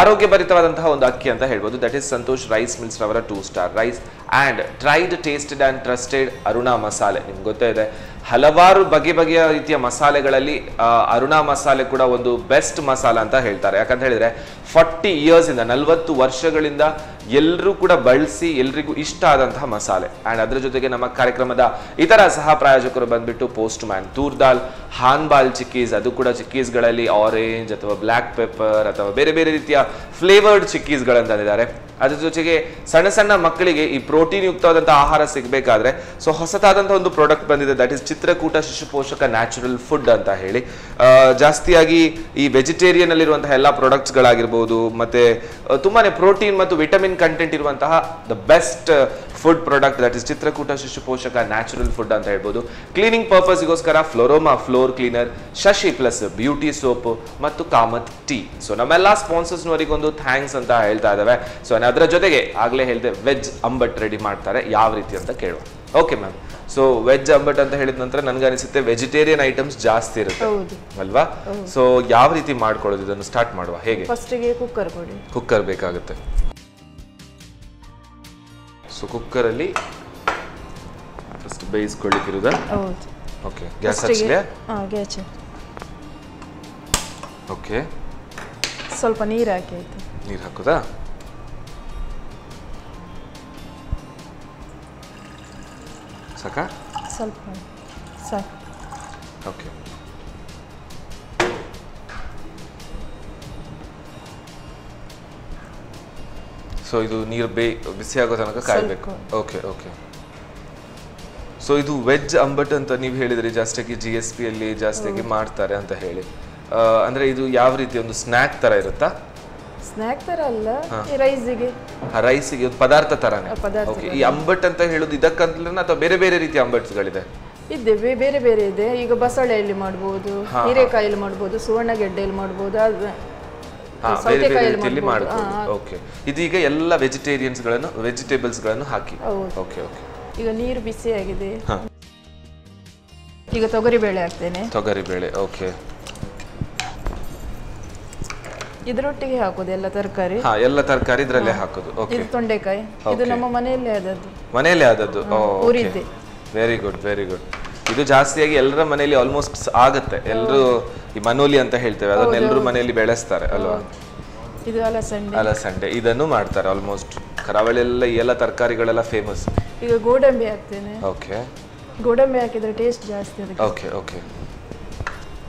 ಆರೋಗ್ಯ ಭರಿತವಾದಂತಹ ಒಂದು ಅಕ್ಕಿ ಅಂತ ಹೇಳ್ಬೋದು. That is Santosh rice mills ರವರ two star rice and tried tasted and trusted Aruna ಮಸಾಲೆ ನಿಮ್ಗೆ ಗೊತ್ತೇ ಇದೆ. ಹಲವಾರು ಬಗೆ ಬಗೆಯ ರೀತಿಯ ಮಸಾಲೆಗಳಲ್ಲಿ ಅರುಣಾ ಮಸಾಲೆ ಕೂಡ ಒಂದು ಬೆಸ್ಟ್ ಮಸಾಲೆ ಅಂತ ಹೇಳ್ತಾರೆ. ಯಾಕಂತ ಹೇಳಿದ್ರೆ ಫಾರ್ಟಿ ಇಯರ್ಸ್ ಇಂದ, ನಲವತ್ತು ವರ್ಷಗಳಿಂದ ಎಲ್ಲರೂ ಕೂಡ ಬಳಸಿ, ಎಲ್ರಿಗೂ ಇಷ್ಟ ಆದಂತಹ ಮಸಾಲೆ. ಆ್ಯಂಡ್ ಅದರ ಜೊತೆಗೆ ನಮ್ಮ ಕಾರ್ಯಕ್ರಮದ ಇತರ ಸಹ ಪ್ರಾಯೋಜಕರು ಬಂದ್ಬಿಟ್ಟು ಪೋಸ್ಟ್ ಮ್ಯಾನ್ ತೂರ್ ದಾಲ್ ಹಾನ್ಬಾಲ್ ಚಿಕ್ಕೀಸ್ ಅದು ಕೂಡ ಚಿಕ್ಕೀಸ್ಗಳಲ್ಲಿ ಆರೆಂಜ್ ಅಥವಾ ಬ್ಲ್ಯಾಕ್ ಪೆಪ್ಪರ್ ಅಥವಾ ಬೇರೆ ಬೇರೆ ರೀತಿಯ ಫ್ಲೇವರ್ಡ್ ಚಿಕ್ಕೀಸ್ಗಳನ್ನು ತಂದಿದ್ದಾರೆ. ಅದ್ರ ಜೊತೆಗೆ ಸಣ್ಣ ಸಣ್ಣ ಮಕ್ಕಳಿಗೆ ಈ ಪ್ರೋಟೀನ್ ಯುಕ್ತವಾದಂತಹ ಆಹಾರ ಸಿಗಬೇಕಾದ್ರೆ ಸೊ ಹೊಸತಾದಂತಹ ಒಂದು ಪ್ರಾಡಕ್ಟ್ ಬಂದಿದೆ ದಟ್ ಇಸ್ ಚಿತ್ರಕೂಟ ಶಿಶು ಪೋಷಕ ನ್ಯಾಚುರಲ್ ಫುಡ್ ಅಂತ ಹೇಳಿ. ಜಾಸ್ತಿಯಾಗಿ ಈ ವೆಜಿಟೇರಿಯನ್ ಅಲ್ಲಿರುವಂತಹ ಎಲ್ಲ ಪ್ರಾಡಕ್ಟ್ಸ್ಗಳಾಗಿರ್ಬೋದು, ಮತ್ತೆ ತುಂಬಾನೇ ಪ್ರೋಟೀನ್ ಮತ್ತು ವಿಟಮಿನ್ ಕಂಟೆಂಟ್ ಇರುವಂತಹ the best food product, that is Chitrakoota Shishu Poshaka natural food ಅಂತ ಹೇಳ್ಬೋದು. Cleaning ಪರ್ಪಸ್ಗೋಸ್ಕರ Floroma floor cleaner, Shashi plus beauty soap ಮತ್ತು ಕಾಮತ್ ಟೀ. ಸೊ ನಮ್ಮೆಲ್ಲ ಸ್ಪಾನ್ಸರ್ಸ್ನವರಿಗೊಂದು ಥ್ಯಾಂಕ್ಸ್ ಅಂತ ಹೇಳ್ತಾ ಇದ್ದಾವೆ ಸೊ ಅದರ ಜೊತೆಗೆ ಆಗಲೇ ಹೇಳಿದೆ ವೆಜ್ ಅಂಬಟ್ ರೆಡಿ ಮಾಡ್ತಾರೆ. ಯಾವ ರೀತಿ ಅಂತ ಕೇಳುವ. Okay ma'am so veg ambat ಅಂತ ಹೇಳಿದ ನಂತರ ನನ್ಗೆ ಅನಿಸುತ್ತೆ ವೆಜಿಟೇರಿಯನ್ ಐಟಮ್ಸ್ ಜಾಸ್ತಿ ಇರುತ್ತೆ. ಅಲ್ವಾ? ಸೊ ಯಾವ ರೀತಿ ಮಾಡ್ಕೊಳ್ಳೋದು? ಇದನ್ನು ಸ್ಟಾರ್ಟ್ ಮಾಡುವ. ಹೇಗೆ? ಫಸ್ಟಿಗೆ ಕುಕ್ಕರ್ ಕೊಡಿ. ಕುಕ್ಕರ್ ಬೇಕಾಗುತ್ತೆ. ಸೊ ಕುಕ್ಕರಲ್ಲಿ ಫಸ್ಟ್ ಬೇಯಿಸ್ಕೊಳ್ಳಿಕ್ಕಿರುದಾ ಓಕೆ ಗ್ಯಾಸ್ ಹಚ್ಚಲೇ ಗ್ಯಾಸ್ ಓಕೆ ಸ್ವಲ್ಪ ನೀರು ಹಾಕಿ ಆಯ್ತು. ನೀರು ಹಾಕೋದಾ? ಸಾಕಾ? ಸ್ವಲ್ಪ ಸಾಕು. ಓಕೆ. ಸೊ ಇದು ನೀರು ಬೇ ಬಿಸಿ ಆಗೋ ತನಕ ಕಾಯಬೇಕು. Okay okay. ಸೊ ಇದು ವೆಜ್ ಅಂಬಟ್ ಅಂತ ನೀವು ಹೇಳಿದ್ರಿ ಜಾಸ್ತಿಯಾಗಿ ಜಿ ಎಸ್ ಪಿಯಲ್ಲಿ ಜಾಸ್ತಿಯಾಗಿ ಮಾಡ್ತಾರೆ ಅಂತ ಹೇಳಿ. ಅಂದರೆ ಅಂದ್ರೆ ಇದು ಯಾವ ರೀತಿ ಒಂದು ಸ್ನ್ಯಾಕ್ ಥರ ಇರುತ್ತಾ? ಸ್ನ್ಯಾಕ್ ತರ ಅಲ್ಲ ರೈಸಿಗೆ ರೈಸಿಗೆ ಒಂದು ಪದಾರ್ಥ ತರಾನೇ. ಓಕೆ ಈ ಅಂಬಟ್ ಅಂತ ಹೇಳೋದು ಇದಕ್ಕಂತಲೇ ಅಥವಾ ಬೇರೆ ಬೇರೆ ರೀತಿಯ ಅಂಬಟ್ಸ್ಗಳಿದೆ? ಇದೆ ಬೇರೆ ಬೇರೆ ಇದೆ. ಈಗ ಬಸಳೆಯಲ್ಲಿ ಮಾಡ್ಬೋದು ಹೀರೆಕಾಯಲ್ಲಿ ಮಾಡ್ಬೋದು ಸುವರ್ಣಗೆಡ್ಡೆಯಲ್ಲಿ ಮಾಡ್ಬೋದು ಸೌತೆಕಾಯಲ್ಲಿ ಮಾಡ್ಬೋದು. ಓಕೆ ಇದೀಗ ಎಲ್ಲ ವೆಜಿಟೇರಿಯನ್ಸ್ಗಳನ್ನು ವೆಜಿಟೇಬಲ್ಸ್ಗಳನ್ನು ಹಾಕಿ ಓಕೆ ಓಕೆ ಈಗ ನೀರು ಬಿಸಿ ಆಗಿದೆ ಈಗ ತೊಗರಿ ಬೇಳೆ ಹಾಕ್ತೇನೆ. ತೊಗರಿ ಬೇಳೆ ಓಕೆ ಇದರೊಟ್ಟಿಗೆ ಹಾಕೋದು ಎಲ್ಲ ತರಕಾರಿ? ಹಾ ಎಲ್ಲ ತರಕಾರಿ ಇದ್ರಲ್ಲೇ ಹಾಕೋದು. ಓಕೆ ಇದು ತೊಂಡೆಕಾಯಿ? ಇದು ನಮ್ಮ ಮನೆಯಲ್ಲೇ ಆದದ್ದು. ಮನೆಯಲ್ಲೇ ಆದದ್ದು? ಊರಿದ್ದೆ. ವೆರಿ ಗುಡ್ ವೆರಿ ಗುಡ್ ಇದು ಜಾಸ್ತಿಯಾಗಿ ಎಲ್ಲರ ಮನೆಯಲ್ಲಿ ಆಲ್ಮೋಸ್ಟ್ ಆಗುತ್ತೆ. ಎಲ್ಲರೂ ಈ ಮನೋಲಿ ಅಂತ ಹೇಳ್ತೇವೆ. ಅದನ್ನ ಎಲ್ಲರೂ ಮನೆಯಲ್ಲಿ ಬೆಳೆಸ್ತಾರೆ ಅಲ್ವಾ? ಇದು ಅಲಸಂಡೆ. ಅಲಸಂಡೆ. ಇದನ್ನು ಮಾಡ್ತಾರೆ ಆಲ್ಮೋಸ್ಟ್ ಕರಾವಳಿಯೆಲ್ಲ ಈ ಎಲ್ಲ ತರಕಾರಿಗಳೆಲ್ಲ ಫೇಮಸ್ ಈಗ ಗೋಡಂಬಿ ಹಾಕ್ತೇನೆ. ಓಕೆ ಗೋಡಂಬಿ ಹಾಕಿದ್ರೆ ಟೇಸ್ಟ್ ಜಾಸ್ತಿ ಓಕೆ ಓಕೆ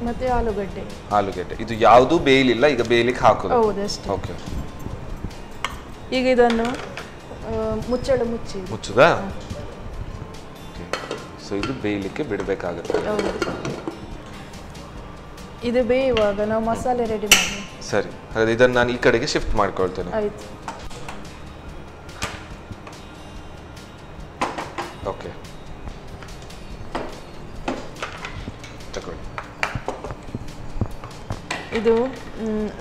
ಮತ್ತೆ ಆಲೂಗಡ್ಡೆ. ಆಲೂಗಡ್ಡೆ. ಇದು ಯಾವುದು ಬೇಯಲಿಲ್ಲ ಈಗ ಬೇಯಲಿಕ್ಕೆ ಹಾಕೋದು. ಹೌದು ಅಷ್ಟೇ. ಓಕೆ. ಈಗ ಇದನ್ನು ಮುಚ್ಚಳು ಮುಚ್ಚಿ. ಮುಚ್ಚುದಾ? ಸೊ ಇದು ಬೇಯಲಿಕ್ಕೆ ಬಿಡಬೇಕಾಗುತ್ತೆ. ಇದು ಬೇಯುವಾಗ ನಾವು ಮಸಾಲೆ ರೆಡಿ ಮಾಡಿ. ಸರಿ. ಹಾಗಾದ್ರೆ ಇದನ್ನು ನಾನು ಈ ಕಡೆಗೆ ಶಿಫ್ಟ್ ಮಾಡ್ಕೊಳ್ತೇನೆ. ಆಯ್ತು. ಇದು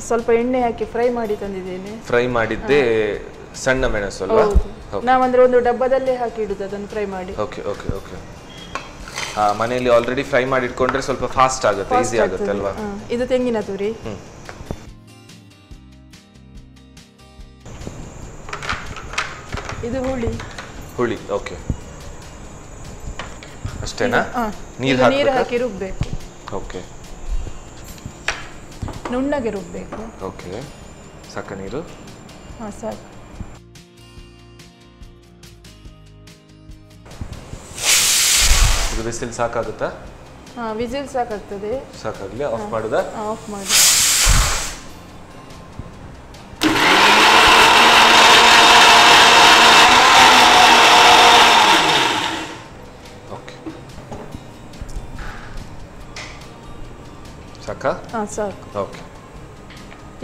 ಸ್ವಲ್ಪ ಎಣ್ಣೆ ಹಾಕಿ ಫ್ರೈ ಮಾಡಿ ತಂದಿದ್ದೇನೆ. ಫ್ರೈ ಮಾಡಿದ್ದೆ ಸಣ್ಣ ಮೆಣಸು ಅಲ್ವಾ? ನಾವಂದ್ರೆ ಒಂದು ಡಬ್ಬದಲ್ಲೇ ಹಾಕಿ ಇಡುದು ಅದನ್ನು ಫ್ರೈ ಮಾಡಿ. ಓಕೆ ಓಕೆ ಓಕೆ ಆ ಮನೆಯಲ್ಲಿ ಆಲ್ರೆಡಿ ಫ್ರೈ ಮಾಡಿ ಇಟ್ಕೊಂಡ್ರೆ ಸ್ವಲ್ಪ ಫಾಸ್ಟ್ ಆಗುತ್ತೆ ಈಸಿ ಆಗುತ್ತೆ ಅಲ್ವಾ? ಇದು ತೆಂಗಿನ ತುರಿ. ಇದು ಹುಳಿ. ಹುಳಿ ಓಕೆ ಅಷ್ಟೇನಾ? ನೀರು ಹಾಕಿ ರುಬ್ಬಬೇಕು ಓಕೆ ನುಣ್ಣಗೆ ರುಬ್ಬೇಕು ಓಕೆ. ಸಾಕ ನೀರು? ಹಾಂ ಸಾಕು. ಇದು ಬಿಸಿಲು ಸಾಕಾಗುತ್ತಾ? ಹಾಂ ವಿಸಿಲ್ ಸಾಕಾಗ್ತದೆ. ಸಾಕಾಗ್ಲಿ? ಆಫ್ ಮಾಡುದಾ? ಆಫ್ ಮಾಡಿ ಸಾಕಾ? ಹಾಂ ಸಾಕು. ಓಕೆ.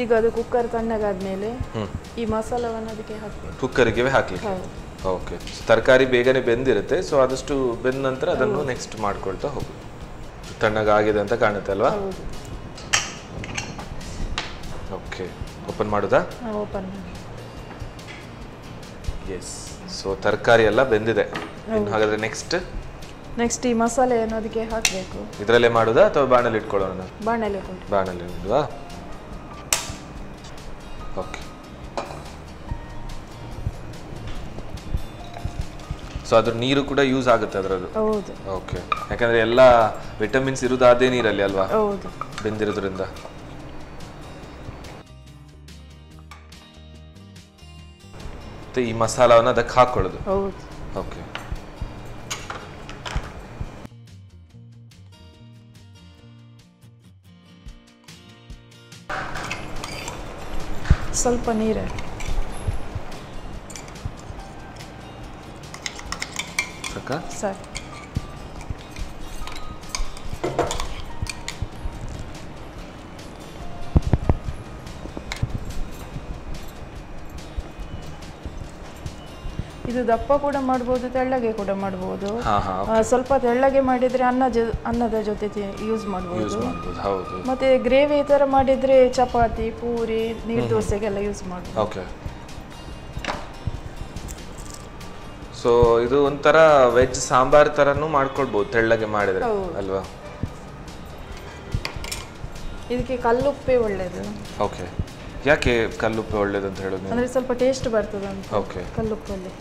ಈಗ ಅದು ಕುಕ್ಕರ್ ತಣ್ಣಗಾದ್ಮೇಲೆ ಈ ಮಸಾಲವನ್ನು ಅದಕ್ಕೆ ಹಾಕಬೇಕು. ಕುಕ್ಕರಿಗೆ ಹಾಕಿ ಓಕೆ. ತರಕಾರಿ ಬೇಗನೆ ಬೆಂದಿರುತ್ತೆ ಸೊ ಆದಷ್ಟು ಬೆಂದ ನಂತರ ಅದನ್ನು ನೆಕ್ಸ್ಟ್ ಮಾಡ್ಕೊಳ್ತಾ ಹೋಗು. ತಣ್ಣಗಾಗಿದೆ ಅಂತ ಕಾಣುತ್ತೆ ಅಲ್ವಾ? ಓಕೆ. ಓಪನ್ ಮಾಡೋದಾ? ಓಪನ್ ಮಾಡಿ. ಎಸ್ ಸೊ ತರಕಾರಿ ಎಲ್ಲ ಬೆಂದಿದೆ. ಹಾಗಾದ್ರೆ ನೆಕ್ಸ್ಟ್ ನೆಕ್ಸ್ಟ್ ಈ ಮಸಾಲೆ ಅದಕ್ಕೆ ಹಾಕಬೇಕು. ಇದರಲ್ಲೇ ಮಾಡೋದಾ ಅಥವಾ ಬಾಣಲಿ ಇಟ್ಕೊಳ್ಳೋಣ ಬಾಣಲಿ ಬಾಣಲಿ ಬಾಣಲ್ಲಿ ಇಡುವಾ ಓಕೆ ಸೊ ಅದ್ರ ನೀರು ಕೂಡ ಯೂಸ್ ಆಗುತ್ತೆ ಅದರದ್ದು? ಹೌದು. ಓಕೆ ಯಾಕಂದ್ರೆ ಎಲ್ಲ ವಿಟಮಿನ್ಸ್ ಇರೋದು ಅದೇ ನೀರಲ್ಲಿ ಅಲ್ವಾ? ಹೌದು. ಬೆಂದಿರೋದ್ರಿಂದ. ಈ ಮಸಾಲವನ್ನು ಅದಕ್ಕೆ ಹಾಕೊಳ್ಳೋದು? ಹೌದು. ಓಕೆ ಸ್ವಲ್ಪ ನೀರು ಹಾಕಿ. ಸಾಕಾ ಸಾಕು ಇದು ದಪ್ಪ ಕೂಡ ಮಾಡ್ಬೋದು ತೆಳ್ಳಗೆ ಕೂಡ ಮಾಡ್ಬೋದು. ಸ್ವಲ್ಪ ತೆಳ್ಳಗೆ ಮಾಡಿದ್ರೆ ಅನ್ನ ಅನ್ನದ ಜೊತೆ ಯೂಸ್ ಮಾಡಬಹುದು ಮಾಡ್ಬೋದು. ಮತ್ತೆ ಗ್ರೇವಿ ಥರ ಮಾಡಿದ್ರೆ ಚಪಾತಿ ಪೂರಿ ನೀರು ದೋಸೆಗೆಲ್ಲ ಯೂಸ್ ಮಾಡ್ಬೋದು. ಓಕೆ ಸೊ ಇದು ಒಂಥರ ವೆಜ್ ಸಾಂಬಾರ್ ತರನು ಮಾಡ್ಕೊಳ್ಬಹುದು ತೆಳ್ಳಗೆ ಮಾಡಿದ್ರೆ. ಅಲ್ವಾ? ಇದಕ್ಕೆ ಕಲ್ಲುಪ್ಪೆ ಒಳ್ಳೇದು. ಓಕೆ ಯಾಕೆ ಕಲ್ಲುಪ್ಪೆ ಅಂತ ಹೇಳೋದು ಅಂದ್ರೆ ಸ್ವಲ್ಪ ಟೇಸ್ಟ್ ಬರ್ತದೆ ಅಂತ ಓಕೆ ಕಲ್ಲುಪ್ಪಲ್ಲಿ.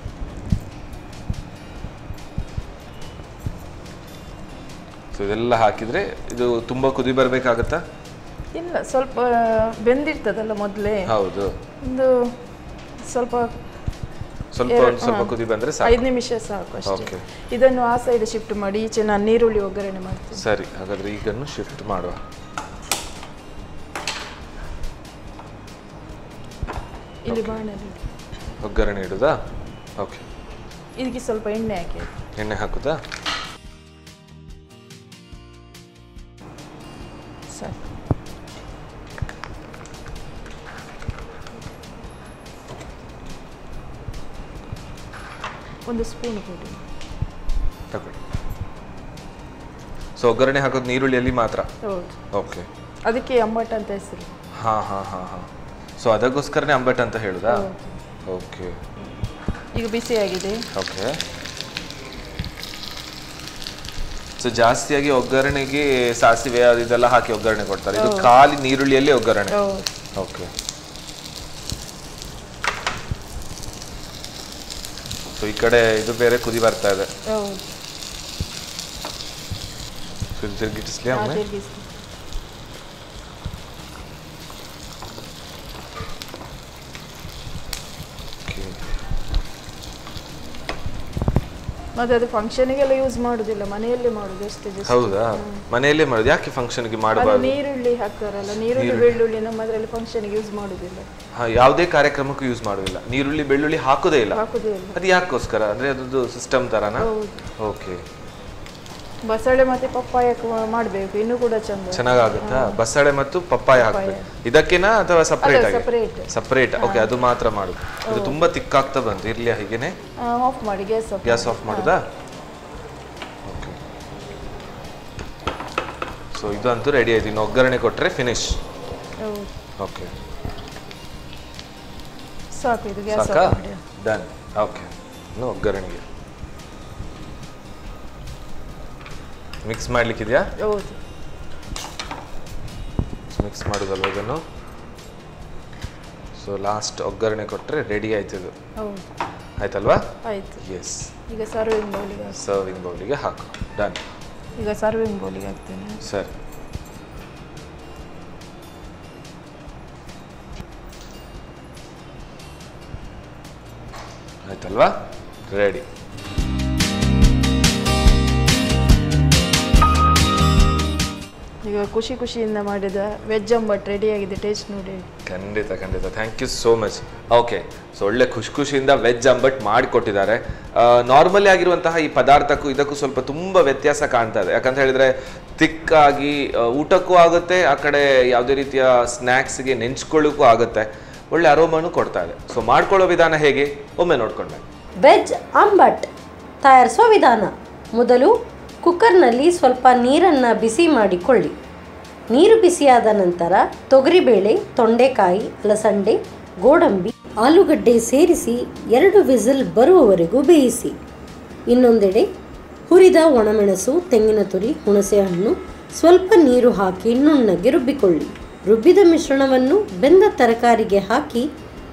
ಸೊ ಇದೆಲ್ಲ ಹಾಕಿದ್ರೆ ಇದು ತುಂಬಾ ಕುದಿ ಬರಬೇಕಾಗತ್ತಾ? ಇಲ್ಲ ಸ್ವಲ್ಪ ಬೆಂದಿರ್ತದಲ್ಲ ಮೊದಲೇ. ಹೌದು. ಒಂದು ಸ್ವಲ್ಪ ಸ್ವಲ್ಪ ಸ್ವಲ್ಪ ಕುದಿ ಬಂದ್ರೆ ಸಾಕು. ಐದು ನಿಮಿಷ ಸಾಕು ಅಷ್ಟೇ. ಇದನ್ನು ಆ ಸೈಡ್ ಶಿಫ್ಟ್ ಮಾಡಿ ಈಚೆ ನಾನು ನೀರುಳ್ಳಿ ಒಗ್ಗರಣೆ ಮಾಡ್ತೀನಿ. ಸರಿ ಹಾಗಾದ್ರೆ ಈಗನ್ನು ಶಿಫ್ಟ್ ಮಾಡುವ. ಇಲ್ಲಿ ಬಾಣಲಿ ಒಗ್ಗರಣೆ ಇಡುದಾ? ಓಕೆ ಇದಕ್ಕೆ ಸ್ವಲ್ಪ ಎಣ್ಣೆ ಹಾಕಿ. ಎಣ್ಣೆ ಹಾಕುದಾ? ಒಂದು ಸ್ಪೂನ್ ಕೊಡಿ. ತಗೊಳ್ಳಿ. ಸೊ ಒಗ್ಗರಣೆ ಹಾಕೋದು ನೀರುಳ್ಳಿಯಲ್ಲಿ ಮಾತ್ರ? ಓಕೆ ಅದಕ್ಕೆ ಅಂಬಟ್ ಅಂತ ಹೆಸರು. ಹಾ ಹಾ ಹಾ ಹಾ. ಸೊ ಅದಕ್ಕೋಸ್ಕರನೇ ಅಂಬಟ್ ಅಂತ ಹೇಳುದಾ? ಓಕೆ ಈಗ ಬಿಸಿ ಆಗಿದೆ. ಓಕೆ ಸೊ ಜಾಸ್ತಿಯಾಗಿ ಒಗ್ಗರಣೆಗೆ ಸಾಸಿವೆ ಅದು ಇದೆಲ್ಲ ಹಾಕಿ ಒಗ್ಗರಣೆ ಕೊಡ್ತಾರೆ. ಇದು ಖಾಲಿ ನೀರುಳ್ಳಿಯಲ್ಲಿ ಒಗ್ಗರಣೆ. ಓಕೆ ಸೊ ಈ ಕಡೆ ಇದು ಬೇರೆ ಕುದಿ ಬರ್ತಾ ಇದೆ. ಹೌದು. ಸೊ ಇದು ತಿರುಗಿಟ್ಟಿಸ್ಲಿ ಹಾ, ಒಮ್ಮೆ ತಿರ್ಗಿಸಿ. Okay. ಮತ್ತೆ ಅದು ಫಂಕ್ಷನಿಗೆಲ್ಲ ಯೂಸ್ ಮಾಡುದಿಲ್ಲ ಮನೆಯಲ್ಲೇ ಮಾಡುದು ಅಷ್ಟೇ just. ಹೌದಾ? ಮನೆಯಲ್ಲೇ ಮಾಡೋದು ಯಾಕೆ ಫಂಕ್ಷನ್ಗೆ ಮಾಡಬಾರ್ದು? ನೀರುಳ್ಳಿ ಹಾಕ್ತಾರಲ್ಲ ನೀರುಳ್ಳಿ ಬೆಳ್ಳುಳ್ಳಿ ನಮ್ಮ ಅದರಲ್ಲಿ ಫಂಕ್ಷನ್ಗೆ ಯೂಸ್ ಮಾಡುದಿಲ್ಲ. ಹಾ, ಯಾವುದೇ ಕಾರ್ಯಕ್ರಮಕ್ಕೂ ಯೂಸ್ ಮಾಡೋದಿಲ್ಲ. ನೀರುಳ್ಳಿ ಬೆಳ್ಳುಳ್ಳಿ ಹಾಕೋದೇ ಇಲ್ಲ? ಹಾಕುದೇ ಇಲ್ಲ. ಅದು ಯಾಕೋಸ್ಕರ? ಅಂದ್ರೆ ಅದು ಸಿಸ್ಟಮ್ ತರನಾ? ಹೌದು. ಓಕೆ ಬಸಳೆ ಮತ್ತೆ ಪಪ್ಪಾಯ ಮಾಡಬೇಕು ಇನ್ನೂ ಕೂಡ ಚಂದ. ಚೆನ್ನಾಗಾಗುತ್ತಾ? ಬಸಳೆ ಮತ್ತು ಪಪ್ಪಾಯ ಹಾಕ್ಬೇಕು. ಇದಕ್ಕೆನಾ ಅಥವಾ ಸಪರೇಟ್ ಆಗಿ? ಸಪರೇಟ್ ಓಕೆ ಅದು ಮಾತ್ರ ಮಾಡು. ಇದು ತುಂಬಾ ತಿಕ್ಕಾಗ್ತಾ ಬಂತು. ಇರ್ಲಿ ಹೀಗೇನೆ? ಆಫ್ ಮಾಡಿ ಗ್ಯಾಸ್ ಆಫ್ ಗ್ಯಾಸ್ ಆಫ್ ಮಾಡುದಾ? ಓಕೆ ಸೊ ಇದು ಅಂತೂ ರೆಡಿ ಆಯ್ತು. ಇನ್ನು ಒಗ್ಗರಣೆ ಕೊಟ್ರೆ ಫಿನಿಶ್ ಓಕೆ ಸಾಕು ಇದು ಗ್ಯಾಸ್ ಸಾಕಾ? ಡನ್ ಓಕೆ ಇನ್ನು ಒಗ್ಗರಣೆಗೆ. ಮಿಕ್ಸ್ ಮಾಡ್ಲಿಕ್ಕಿದೆಯಾ? ಹೌದು. ಮಿಕ್ಸ್ ಮಾಡೋದಲ್ವ ಇದನ್ನು? ಸೊ ಲಾಸ್ಟ್ ಒಗ್ಗರಣೆ ಕೊಟ್ಟರೆ ರೆಡಿ ಆಯ್ತು ಇದು. ಆಯ್ತಲ್ವಾ? ಆಯ್ತು. ಎಸ್ ಈಗ ಸರ್ವಿಂಗ್ ಬೌಲಿಗೆ ಸರ್ವಿಂಗ್ ಬೌಲಿಗೆ ಹಾಕು. ಡನ್ ಈಗ ಸರ್ವಿಂಗ್ ಬೌಲಿಗೆ ಹಾಕ್ತೇನೆ. ಸರಿ. ಆಯ್ತಲ್ವಾ? ರೆಡಿ ಈಗ ಖುಷಿ ಖುಷಿಯಿಂದ ಮಾಡಿದ ವೆಜ್ ಅಂಬಟ್ ರೆಡಿ ಆಗಿದೆ ಟೇಸ್ಟ್ ನೋಡಿ. ಖಂಡಿತ ಖಂಡಿತ. Thank you so much okay so ಒಳ್ಳೆ ಖುಷಿ ಖುಷಿಯಿಂದ ವೆಜ್ ಅಂಬಟ್ ಮಾಡಿಕೊಟ್ಟಿದ್ದಾರೆ. ನಾರ್ಮಲಿ ಆಗಿರುವಂತಹ ಈ ಪದಾರ್ಥಕ್ಕೂ ಇದಕ್ಕೂ ಸ್ವಲ್ಪ ತುಂಬ ವ್ಯತ್ಯಾಸ ಕಾಣ್ತಾ ಇದೆ. ಯಾಕಂತ ಹೇಳಿದ್ರೆ ತಿಕ್ಕಾಗಿ ಊಟಕ್ಕೂ ಆಗುತ್ತೆ ಆ ಕಡೆ ಯಾವುದೇ ರೀತಿಯ ಸ್ನ್ಯಾಕ್ಸ್ಗೆ ನೆಂಚ್ಕೊಳ್ಳೋಕ್ಕೂ ಆಗುತ್ತೆ. ಒಳ್ಳೆ ಅರೋಮನು ಕೊಡ್ತಾ ಇದೆ. ಸೊ ಮಾಡ್ಕೊಳ್ಳೋ ವಿಧಾನ ಹೇಗೆ? ಒಮ್ಮೆ ನೋಡ್ಕೊಂಡೆ ವೆಜ್ ಅಂಬಟ್ ತಯಾರಿಸುವ ವಿಧಾನ. ಮೊದಲು ಕುಕ್ಕರ್ನಲ್ಲಿ ಸ್ವಲ್ಪ ನೀರನ್ನು ಬಿಸಿ ಮಾಡಿಕೊಳ್ಳಿ. ನೀರು ಬಿಸಿಯಾದ ನಂತರ ತೊಗರಿಬೇಳೆ, ತೊಂಡೆಕಾಯಿ, ಅಲಸಂಡೆ, ಗೋಡಂಬಿ, ಆಲೂಗಡ್ಡೆ ಸೇರಿಸಿ ಎರಡು ವಿಸಿಲ್ ಬರುವವರೆಗೂ ಬೇಯಿಸಿ. ಇನ್ನೊಂದೆಡೆ ಹುರಿದ ಒಣಮೆಣಸು, ತೆಂಗಿನ ತುರಿ ಹುಣಸೆಹಣ್ಣು ಸ್ವಲ್ಪ ನೀರು ಹಾಕಿ ನುಣ್ಣಗೆ ರುಬ್ಬಿಕೊಳ್ಳಿ. ರುಬ್ಬಿದ ಮಿಶ್ರಣವನ್ನು ಬೆಂದ ತರಕಾರಿಗೆ ಹಾಕಿ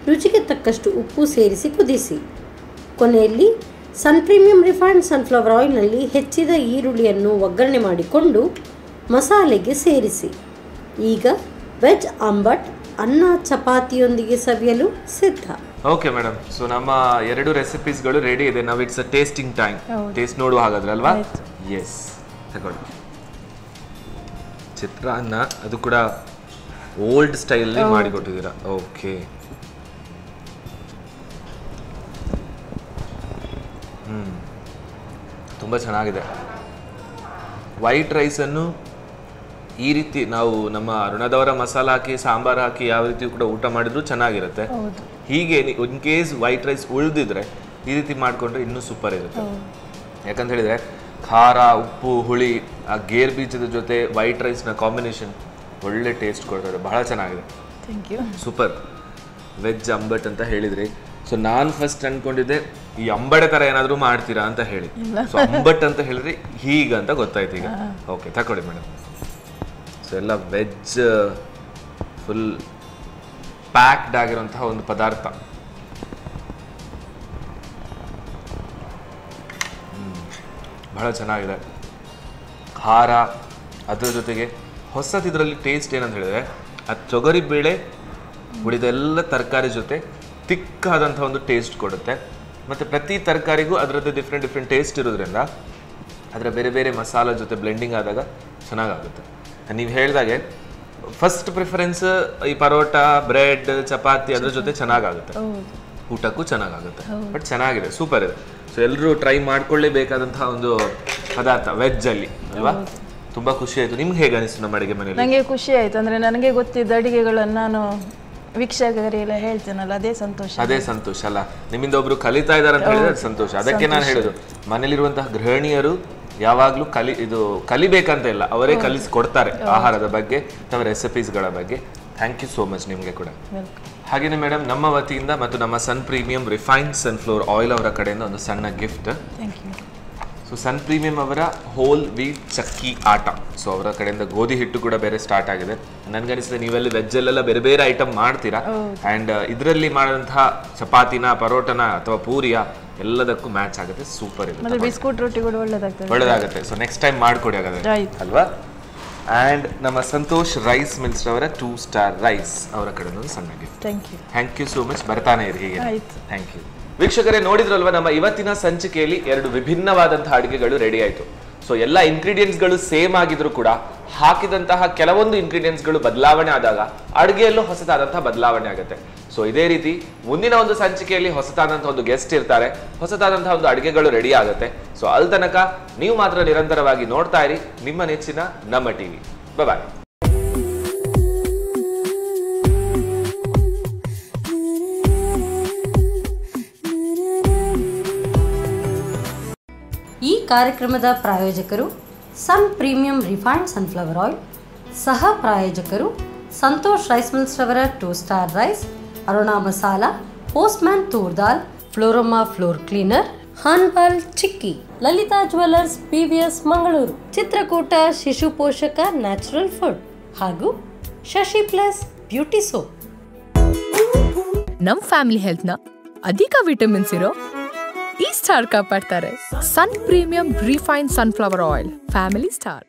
ರುಚಿಗೆ ತಕ್ಕಷ್ಟು ಉಪ್ಪು ಸೇರಿಸಿ ಕುದಿಸಿ. ಕೊನೆಯಲ್ಲಿ ಸನ್ ಪ್ರೀಮಿಯಂ ರಿಫೈನ್ಡ್ ಸನ್ಫ್ಲವರ್ ಆಯಿಲ್ನಲ್ಲಿ ಹೆಚ್ಚಿದ ಈರುಳ್ಳಿಯನ್ನು ಒಗ್ಗರಣೆ ಮಾಡಿಕೊಂಡು ಮಸಾಲೆಗೆ ಸೇರಿಸಿ. ಈಗ ವೆಜ್ ಅಂಬಟ್ ಅನ್ನ ಚಪಾತಿಯೊಂದಿಗೆ ಸವಿಯಲು ಸಿದ್ಧ. ಓಕೆ ಮೇಡಮ್ ಸೊ ನಮ್ಮ ಎರಡು ರೆಸಿಪೀಸ್ಗಳು ರೆಡಿ ಇದೆ. ನಾವು it's a tasting time taste ನೋಡುವ ಹಾಗಾದ್ರೆ ಅಲ್ವಾ? ಎಸ್ ತಗೊಳ್ಳಿ. ಚಿತ್ರಾನ್ನ ಅದು ಕೂಡ ಓಲ್ಡ್ ಸ್ಟೈಲ್ ಮಾಡಿಕೊಟ್ಟಿದ್ದೀರಾ? ಓಕೆ ತುಂಬ ಚೆನ್ನಾಗಿದೆ. ವೈಟ್ ರೈಸನ್ನು ಈ ರೀತಿ ನಾವು ನಮ್ಮ ಅರುಣದವರ ಮಸಾಲ ಹಾಕಿ ಸಾಂಬಾರು ಹಾಕಿ ಯಾವ ರೀತಿ ಕೂಡ ಊಟ ಮಾಡಿದ್ರು ಚೆನ್ನಾಗಿರುತ್ತೆ. ಹೀಗೆ ಇನ್ ಕೇಸ್ ವೈಟ್ ರೈಸ್ ಉಳಿದಿದ್ರೆ ಈ ರೀತಿ ಮಾಡಿಕೊಂಡ್ರೆ ಇನ್ನೂ ಸೂಪರ್ ಇರುತ್ತೆ. ಯಾಕಂತ ಹೇಳಿದ್ರೆ ಖಾರ ಉಪ್ಪು ಹುಳಿ ಆ ಗೇರ್ ಬೀಜದ ಜೊತೆ ವೈಟ್ ರೈಸ್ನ ಕಾಂಬಿನೇಷನ್ ಒಳ್ಳೆ ಟೇಸ್ಟ್ ಕೊಡ್ತಾರೆ ಬಹಳ ಚೆನ್ನಾಗಿದೆ. Thank you super veg ambat ಅಂತ ಹೇಳಿದ್ರಿ. ಸೊ ನಾನು ಫಸ್ಟ್ ಅನ್ಕೊಂಡಿದ್ದೆ ಈ ಅಂಬಡೆ ತರ ಏನಾದ್ರು ಮಾಡ್ತೀರಾ ಅಂತ ಹೇಳಿ. ಸೊ ಅಂಬಟ್ ಅಂತ ಹೇಳಿದ್ರೆ ಹೀಗ ಅಂತ ಗೊತ್ತಾಯ್ತು ಈಗ. ಓಕೆ ತಕೊಳ್ಳಿ ಮೇಡಮ್ ಸೊ ಎಲ್ಲ ವೆಜ್ ಫುಲ್ ಪ್ಯಾಕ್ಡ್ ಆಗಿರುವಂತಹ ಒಂದು ಪದಾರ್ಥ. ಬಹಳ ಚೆನ್ನಾಗಿದೆ. ಖಾರ ಅದರ ಜೊತೆಗೆ ಹೊಸದು ಇದರಲ್ಲಿ ಟೇಸ್ಟ್ ಏನಂತ ಹೇಳಿದ್ರೆ ಆ ತೊಗರಿ ಬೇಳೆ ಉಳಿದೆಲ್ಲ ತರಕಾರಿ ಜೊತೆ ತಿಕ್ಕಾದಂಥ ಒಂದು ಟೇಸ್ಟ್ ಕೊಡುತ್ತೆ. ಮತ್ತು ಪ್ರತಿ ತರಕಾರಿಗೂ ಅದರದ್ದು ಡಿಫ್ರೆಂಟ್ ಡಿಫ್ರೆಂಟ್ ಟೇಸ್ಟ್ ಇರೋದ್ರಿಂದ ಅದರ ಬೇರೆ ಬೇರೆ ಮಸಾಲ ಜೊತೆ ಬ್ಲೆಂಡಿಂಗ್ ಆದಾಗ ಚೆನ್ನಾಗಾಗುತ್ತೆ. ನೀವು ಹೇಳಿದಾಗೆ ಫಸ್ಟ್ ಪ್ರಿಫರೆನ್ಸ್ ಈ ಪರೋಟ ಬ್ರೆಡ್ ಚಪಾತಿ ಅದ್ರ ಜೊತೆ ಚೆನ್ನಾಗಾಗುತ್ತೆ. ಊಟಕ್ಕೂ ಚೆನ್ನಾಗಾಗುತ್ತೆ. ಬಟ್ ಚೆನ್ನಾಗಿದೆ ಸೂಪರ್ ಇದೆ. ಸೊ ಎಲ್ಲರೂ ಟ್ರೈ ಮಾಡ್ಕೊಳ್ಳೇಬೇಕಾದಂತಹ ಒಂದು ಪದಾರ್ಥ ವೆಜ್ ಅಲ್ಲಿ ಅಲ್ವಾ? ತುಂಬಾ ಖುಷಿ ಆಯ್ತು. ನಿಮ್ಗೆ ಹೇಗೆ ಅನಿಸ್ತು ನಮ್ಮ ಅಡಿಗೆ ಮನೆಯಲ್ಲಿ? ನನಗೆ ಖುಷಿ ಆಯ್ತು. ಅಂದ್ರೆ ನನಗೆ ಗೊತ್ತಿದ್ದ ಅಡಿಗೆಗಳನ್ನು ನಾನು ವೀಕ್ಷಕರಿಗೆಲ್ಲ ಹೇಳ್ತೇನಲ್ಲ ಅದೇ ಸಂತೋಷ. ಅದೇ ಸಂತೋಷ ಅಲ್ಲ? ನಿಮ್ಮಿಂದ ಒಬ್ರು ಕಲಿತಾ ಇದಾರೆ ಅಂತ ಹೇಳಿದ್ರೆ ಸಂತೋಷ. ಅದಕ್ಕೆ ನಾನು ಹೇಳುದು ಮನೇಲಿರುವಂತಹ ಗೃಹಿಣಿಯರು ಯಾವಾಗ್ಲೂ ಕಲಿ ಇದು ಕಲಿಬೇಕಂತ ಇಲ್ಲ. ಅವರೇ ಕಲಿಸಿ ಕೊಡ್ತಾರೆ ಆಹಾರದ ಬಗ್ಗೆ ಅಥವಾ ರೆಸಿಪೀಸ್ಗಳ ಬಗ್ಗೆ. ಥ್ಯಾಂಕ್ ಯು ಸೋ ಮಚ್ ನಿಮಗೆ ಕೂಡ. ಹಾಗೇನೆ ಮೇಡಮ್ ನಮ್ಮ ವತಿಯಿಂದ ಮತ್ತು ನಮ್ಮ sun premium refined sunflower oil ಅವರ ಕಡೆಯಿಂದ ಒಂದು ಸಣ್ಣ gift thank you so sun premium ಅವರ whole wheat chakki atta. So ಅವರ ಕಡೆಯಿಂದ ಗೋಧಿ ಹಿಟ್ಟು ಕೂಡ ಬೇರೆ ಸ್ಟಾರ್ಟ್ ಆಗಿದೆ. ನನ್ಗನಿಸಿದೆ ನೀವೆಲ್ಲ ವೆಜ್ಜಲ್ಲೆಲ್ಲ ಬೇರೆ ಬೇರೆ ಐಟಮ್ ಮಾಡ್ತೀರಾ? ಆ್ಯಂಡ್ ಇದರಲ್ಲಿ ಮಾಡಿದಂತಹ ಚಪಾತಿನ ಪರೋಟನ ಅಥವಾ ಪೂರಿಯ ಎಲ್ಲದಕ್ಕೂ ಮ್ಯಾಚ್ ಆಗುತ್ತೆ. ಸೂಪರ್ ಇದೆ ಬಿಸ್ಕುಟ್ ರೊಟ್ಟಿ ಕೂಡ ಒಳ್ಳೇದಾಗ್ತದೆ. ಒಳ್ಳೆದಾಗುತ್ತೆ. ಸೊ ನೆಕ್ಸ್ಟ್ ಟೈಮ್ ಮಾಡ್ಕೊಡಿ ಹಾಗಾದ್ರೆ. ಅಲ್ವಾ? ಆ್ಯಂಡ್ ನಮ್ಮ ಸಂತೋಷ್ ರೈಸ್ ಮಿಲ್ಸ್ ಅವರ ಟೂ ಸ್ಟಾರ್ ರೈಸ್ ಅವರ ಕಡೆಯಿಂದ ಸಣ್ಣ gift thank you thank you so much ಬರ್ತಾನೆ ಇರಿ ಹೀಗೆ. ಥ್ಯಾಂಕ್ ಯು ವೀಕ್ಷಕರೇ ನೋಡಿದ್ರಲ್ವ, ನಮ್ಮ ಇವತ್ತಿನ ಸಂಚಿಕೆಯಲ್ಲಿ ಎರಡು ವಿಭಿನ್ನವಾದಂತಹ ಅಡುಗೆಗಳು ರೆಡಿ ಆಯಿತು. ಸೊ ಎಲ್ಲ ಇಂಗ್ರೀಡಿಯೆಂಟ್ಸ್ಗಳು ಸೇಮ್ ಆಗಿದ್ರು ಕೂಡ, ಹಾಕಿದಂತಹ ಕೆಲವೊಂದು ಇಂಗ್ರೀಡಿಯೆಂಟ್ಸ್ಗಳು ಬದಲಾವಣೆ ಆದಾಗ, ಅಡುಗೆಯಲ್ಲೂ ಹೊಸದಾದಂತಹ ಬದಲಾವಣೆ ಆಗುತ್ತೆ. ಸೊ ಇದೇ ರೀತಿ ಮುಂದಿನ ಒಂದು ಸಂಚಿಕೆಯಲ್ಲಿ ಹೊಸತಾದಂತಹ ಒಂದು ಗೆಸ್ಟ್ ಇರ್ತಾರೆ. ಹೊಸತಾದಂತಹ ಒಂದು ಅಡುಗೆಗಳು ರೆಡಿ ಆಗುತ್ತೆ. ಸೊ ಅಲ್ಲಿ ತನಕ ನೀವು ಮಾತ್ರ ನಿರಂತರವಾಗಿ ನೋಡ್ತಾ ಇರಿ. ನಿಮ್ಮ ನೆಚ್ಚಿನ ನಮ್ಮ ಟಿವಿ ಬಾಯ್ ಈ ಕಾರ್ಯಕ್ರಮದ ಪ್ರಾಯೋಜಕರು sun premium refined sunflower oil, ಸಹ ಪ್ರಾಯೋಜಕರು ಸಂತೋಷ್ ರೈಸ್ ಮಿಲ್ಸ್ ರವರ two star rice, Aruna Masala, Postman toor dal, Floroma floor cleaner Hanbal chikki, Lalitha jewellers PVS Mangaluru, Chitrakoota Shishu Poshaka natural food ಹಾಗೂ ಶಶಿ ಪ್ಲಸ್ ಬ್ಯೂಟಿ ಸೋಪ್. ನಮ್ family ಹೆಲ್ತ್ನ ಅಧಿಕ vitamins ಇರೋ ಈ star ಕಾಪಾಡ್ತಾರೆ sun premium refine sunflower oil family star